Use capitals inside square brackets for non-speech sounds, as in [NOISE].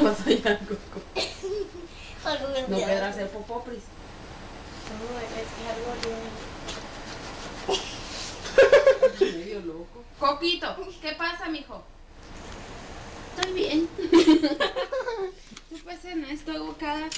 estabas allá, Coco? Algo No me- querrás hacer popopris. No, es que algo. [LAUGHS] Medio loco. Coquito, ¿qué pasa, mijo? Estoy bien. [LAUGHS] Pues no pasa nada, estoy abocada